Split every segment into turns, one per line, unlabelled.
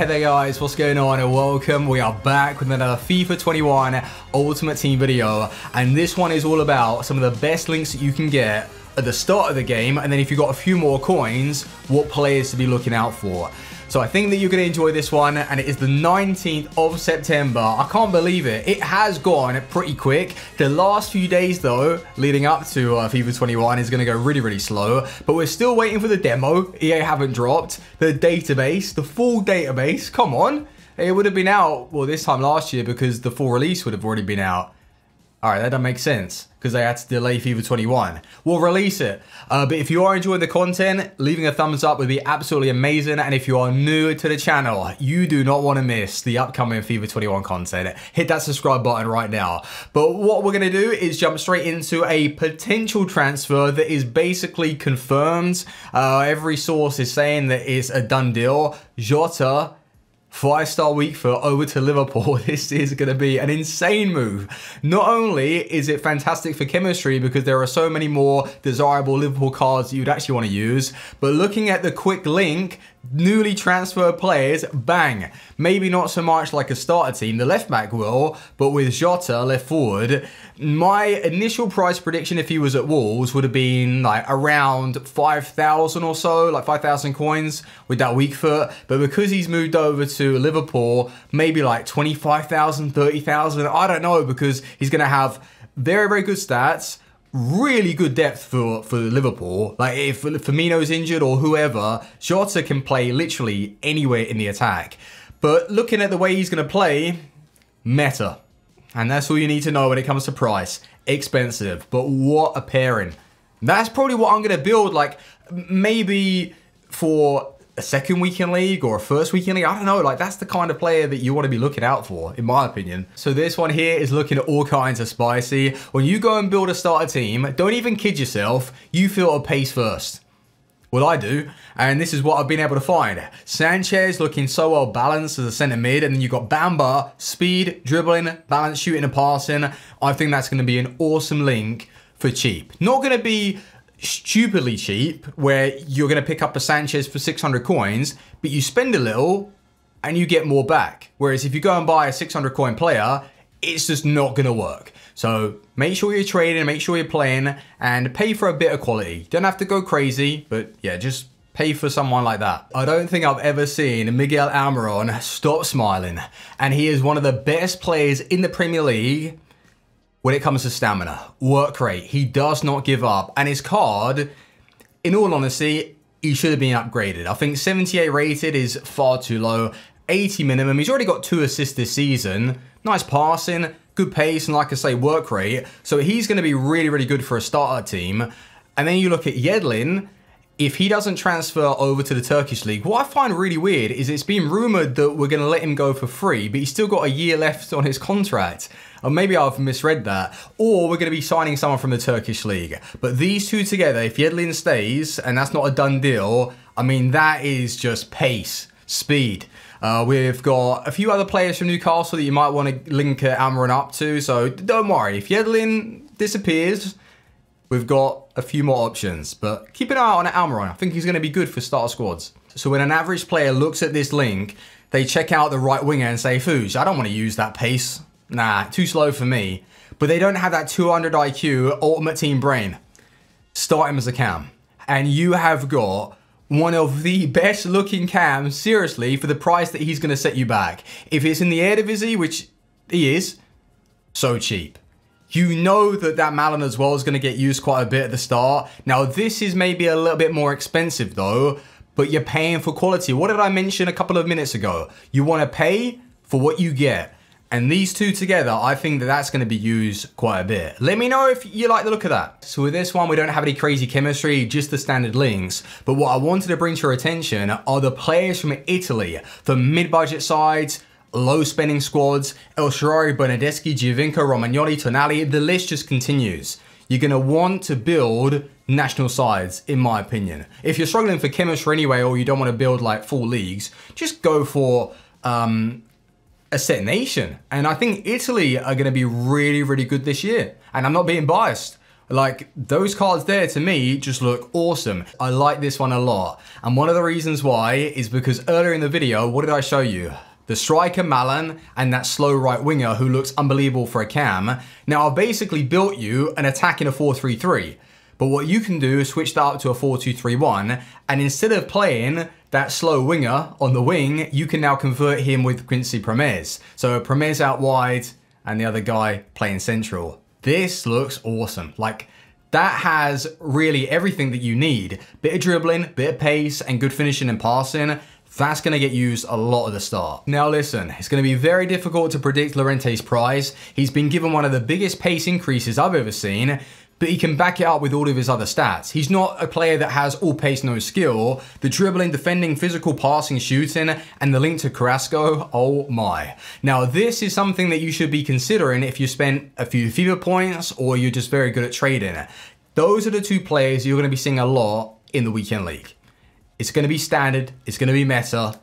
Hey there guys, what's going on and welcome. We are back with another FIFA 21 Ultimate Team video and this one is all about some of the best links that you can get at the start of the game and then if you've got a few more coins, what players to be looking out for. So I think that you're going to enjoy this one and it is the 19th of September. I can't believe it. It has gone pretty quick. The last few days though, leading up to uh, FIFA 21 is going to go really, really slow. But we're still waiting for the demo. EA haven't dropped. The database, the full database, come on. It would have been out, well, this time last year because the full release would have already been out. All right, that doesn't make sense because they had to delay FIFA 21. We'll release it. Uh, but if you are enjoying the content, leaving a thumbs up would be absolutely amazing. And if you are new to the channel, you do not want to miss the upcoming FIFA 21 content. Hit that subscribe button right now. But what we're going to do is jump straight into a potential transfer that is basically confirmed. Uh, every source is saying that it's a done deal. Jota Five star week for over to Liverpool. This is going to be an insane move. Not only is it fantastic for chemistry because there are so many more desirable Liverpool cards you'd actually want to use, but looking at the quick link, newly transferred players, bang. Maybe not so much like a starter team, the left back will, but with Jota left forward, my initial price prediction if he was at Wolves would have been like around 5,000 or so, like 5,000 coins with that weak foot. But because he's moved over to Liverpool, maybe like 25,000, 30,000, I don't know, because he's going to have very, very good stats really good depth for, for Liverpool. Like if Firmino's injured or whoever, Jota can play literally anywhere in the attack. But looking at the way he's going to play, meta. And that's all you need to know when it comes to price. Expensive, but what a pairing. That's probably what I'm going to build, like maybe for a second weekend league or a first weekend league. I don't know. Like that's the kind of player that you want to be looking out for, in my opinion. So this one here is looking at all kinds of spicy. When you go and build a starter team, don't even kid yourself. You feel a pace first. Well, I do, and this is what I've been able to find. Sanchez looking so well balanced as a centre mid, and then you've got Bamba, speed, dribbling, balance, shooting and passing. I think that's going to be an awesome link for cheap. Not going to be stupidly cheap where you're going to pick up a Sanchez for 600 coins, but you spend a little and you get more back. Whereas if you go and buy a 600 coin player, it's just not going to work. So make sure you're trading, make sure you're playing, and pay for a bit of quality. Don't have to go crazy, but yeah, just pay for someone like that. I don't think I've ever seen Miguel Almiron stop smiling, and he is one of the best players in the Premier League when it comes to stamina, work rate, he does not give up. And his card, in all honesty, he should have been upgraded. I think 78 rated is far too low. 80 minimum. He's already got two assists this season. Nice passing, good pace, and like I say, work rate. So he's going to be really, really good for a starter team. And then you look at Yedlin, if he doesn't transfer over to the Turkish league, what I find really weird is it's been rumored that we're going to let him go for free, but he's still got a year left on his contract. Or maybe I've misread that. Or we're going to be signing someone from the Turkish league. But these two together, if Yedlin stays, and that's not a done deal, I mean, that is just pace, speed. Uh, we've got a few other players from Newcastle that you might want to link uh, Almiron up to, so don't worry. If Yedlin disappears, we've got a few more options. But keep an eye on Almiron. I think he's going to be good for starter squads. So when an average player looks at this link, they check out the right winger and say, Fuji, I don't want to use that pace. Nah, too slow for me. But they don't have that 200 IQ ultimate team brain. Start him as a cam. And you have got one of the best looking cams, seriously, for the price that he's going to set you back. If it's in the Eredivisie, which he is, so cheap. You know that that Malen as well is going to get used quite a bit at the start. Now, this is maybe a little bit more expensive though, but you're paying for quality. What did I mention a couple of minutes ago? You want to pay for what you get. And these two together, I think that that's going to be used quite a bit. Let me know if you like the look of that. So with this one, we don't have any crazy chemistry, just the standard links. But what I wanted to bring to your attention are the players from Italy, the mid-budget sides, low spending squads, El Shaarawy, Bernardeschi, Giovinco, Romagnoli, Tonali, the list just continues. You're going to want to build national sides, in my opinion. If you're struggling for chemistry anyway, or you don't want to build like full leagues, just go for um, a set nation. And I think Italy are going to be really, really good this year. And I'm not being biased. Like those cards there to me just look awesome. I like this one a lot. And one of the reasons why is because earlier in the video, what did I show you? The striker Malen and that slow right winger who looks unbelievable for a cam. Now I've basically built you an attack in a 4-3-3. But what you can do is switch that up to a 4-2-3-1 and instead of playing that slow winger on the wing, you can now convert him with Quincy Promes. So Promes out wide and the other guy playing central. This looks awesome. Like, that has really everything that you need. Bit of dribbling, bit of pace, and good finishing and passing. That's going to get used a lot at the start. Now listen, it's going to be very difficult to predict Llorente's price. He's been given one of the biggest pace increases I've ever seen, but he can back it up with all of his other stats. He's not a player that has all pace, no skill. The dribbling, defending, physical, passing, shooting, and the link to Carrasco, oh my. Now, this is something that you should be considering if you spent a few FIFA points or you're just very good at trading. Those are the two players you're going to be seeing a lot in the weekend league. It's going to be standard, it's going to be meta,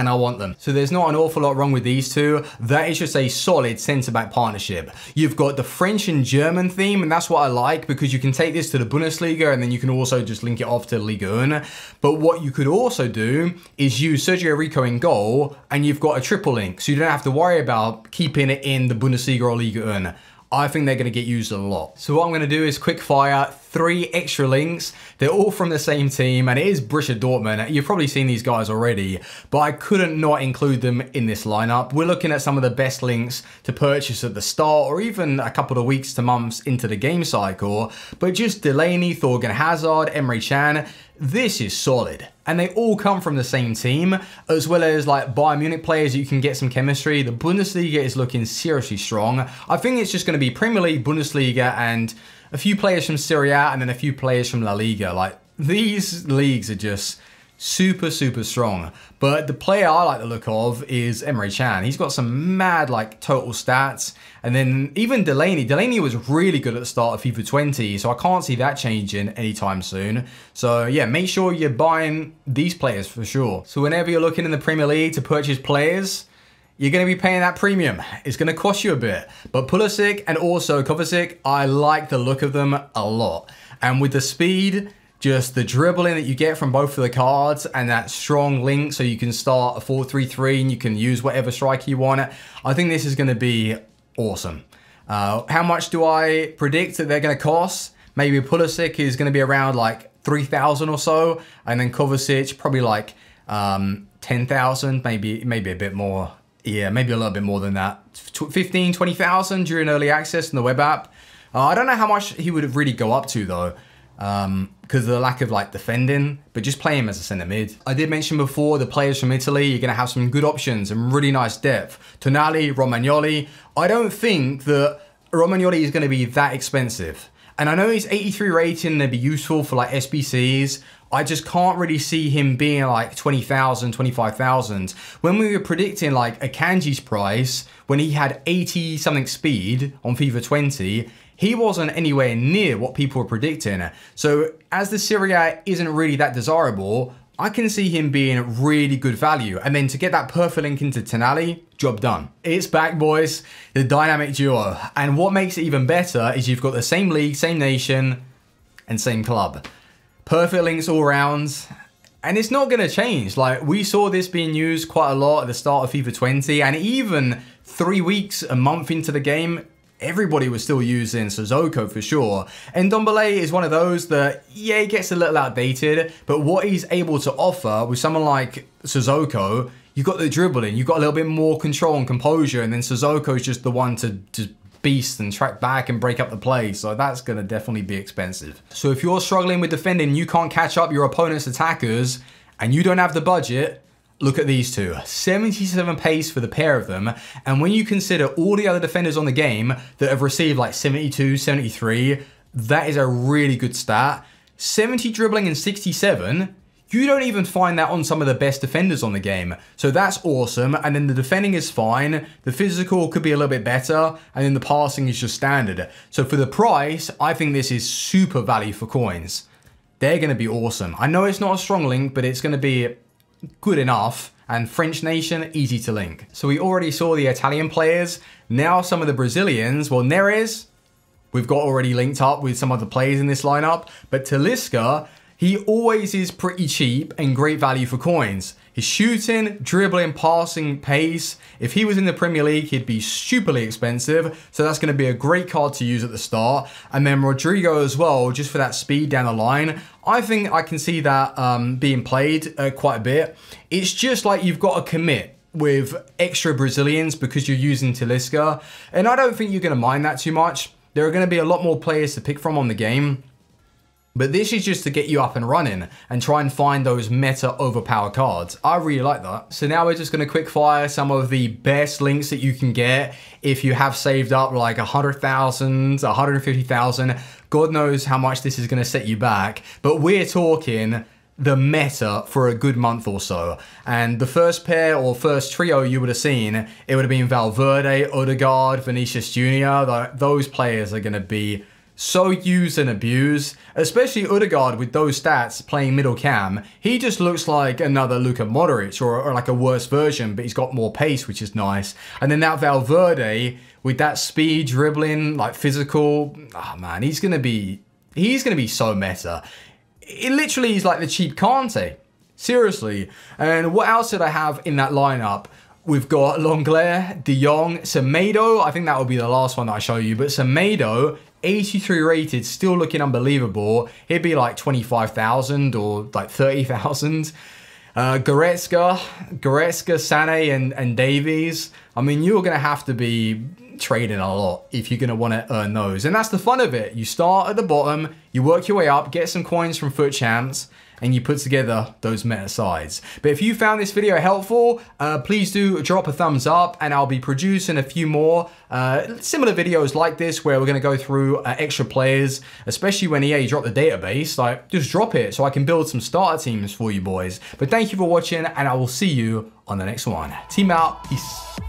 and I want them. So there's not an awful lot wrong with these two. That is just a solid centre-back partnership. You've got the French and German theme, and that's what I like because you can take this to the Bundesliga and then you can also just link it off to Liga 1. But what you could also do is use Sergio Rico in goal, and you've got a triple link, so you don't have to worry about keeping it in the Bundesliga or Liga 1. I think they're going to get used a lot. So what I'm going to do is quick fire three extra links. They're all from the same team and it is Borussia Dortmund. You've probably seen these guys already, but I couldn't not include them in this lineup. We're looking at some of the best links to purchase at the start or even a couple of weeks to months into the game cycle. But just Delaney, Thorgan Hazard, Emre Can, this is solid. And they all come from the same team, as well as like Bayern Munich players you can get some chemistry. The Bundesliga is looking seriously strong. I think it's just going to be Premier League, Bundesliga, and a few players from Serie A, and then a few players from La Liga. Like, these leagues are just super, super strong. But the player I like the look of is Emre Can. He's got some mad like total stats. And then even Delaney. Delaney was really good at the start of FIFA 20, so I can't see that changing anytime soon. So yeah, make sure you're buying these players for sure. So whenever you're looking in the Premier League to purchase players, you're going to be paying that premium. It's going to cost you a bit. But Pulisic and also Kovacic, I like the look of them a lot. And with the speed just the dribbling that you get from both of the cards and that strong link so you can start a 4-3-3 and you can use whatever strike you want. I think this is going to be awesome. Uh, how much do I predict that they're going to cost? Maybe Pulisic is going to be around like 3,000 or so and then Kovacic probably like um, 10,000, maybe, maybe a bit more. Yeah, maybe a little bit more than that. 15, 20,000 during early access in the web app. Uh, I don't know how much he would really go up to though um, because of the lack of like defending, but just play him as a centre mid. I did mention before the players from Italy, you're going to have some good options and really nice depth. Tonali, Romagnoli. I don't think that Romagnoli is going to be that expensive. And I know he's 83 rating, they'd be useful for like SBCs. I just can't really see him being like 20,000, 25,000. When we were predicting like a Kanji's price, when he had 80 something speed on FIFA 20, he wasn't anywhere near what people were predicting. So as the Serie A isn't really that desirable, I can see him being really good value. And then to get that perfect link into Tonali, job done. It's back, boys, the dynamic duo. And what makes it even better is you've got the same league, same nation, and same club. Perfect links all round. And it's not going to change. Like, we saw this being used quite a lot at the start of FIFA 20, and even three weeks, a month into the game, everybody was still using Sissoko for sure. And Ndombele is one of those that, yeah, gets a little outdated, but what he's able to offer with someone like Sissoko, you've got the dribbling, you've got a little bit more control and composure, and then is just the one to, to beast and track back and break up the play. So that's going to definitely be expensive. So if you're struggling with defending, you can't catch up your opponent's attackers, and you don't have the budget, Look at these two, 77 pace for the pair of them, and when you consider all the other defenders on the game that have received like 72, 73, that is a really good stat. 70 dribbling and 67, you don't even find that on some of the best defenders on the game. So that's awesome, and then the defending is fine, the physical could be a little bit better, and then the passing is just standard. So for the price, I think this is super value for coins. They're going to be awesome. I know it's not a strong link, but it's going to be good enough and French nation, easy to link. So we already saw the Italian players, now some of the Brazilians, well Neres, we've got already linked up with some other players in this lineup, but Talisca, he always is pretty cheap and great value for coins. His shooting, dribbling, passing, pace. If he was in the Premier League, he'd be stupidly expensive. So that's going to be a great card to use at the start. And then Rodrigo as well, just for that speed down the line. I think I can see that um, being played uh, quite a bit. It's just like you've got to commit with extra Brazilians because you're using Talisca. And I don't think you're going to mind that too much. There are going to be a lot more players to pick from on the game. But this is just to get you up and running and try and find those meta overpower cards. I really like that. So now we're just going to quick fire some of the best links that you can get if you have saved up like 100,000, 150,000. God knows how much this is going to set you back. But we're talking the meta for a good month or so. And the first pair or first trio you would have seen, it would have been Valverde, Odegaard, Vinicius Jr. Those players are going to be so used and abused, especially Odegaard with those stats playing middle cam. He just looks like another Luka Modric or, or like a worse version, but he's got more pace, which is nice. And then that Valverde with that speed, dribbling, like physical, oh man, he's gonna be, he's gonna be so meta. It literally is like the cheap Kante. Seriously. And what else did I have in that lineup? We've got Lenglet, De Jong, Semedo. I think that will be the last one that I show you. But Semedo 83 rated, still looking unbelievable. He'd be like 25,000 or like 30,000. Uh, Goretzka, Goretzka, Sané, and, and Davies. I mean, you're going to have to be trading a lot if you're going to want to earn those. And that's the fun of it. You start at the bottom, you work your way up, get some coins from FUT Champs, and you put together those meta sides. But if you found this video helpful, uh, please do drop a thumbs up and I'll be producing a few more uh, similar videos like this where we're going to go through uh, extra players, especially when EA drop the database, like just drop it so I can build some starter teams for you boys. But thank you for watching and I will see you on the next one. Team out, peace.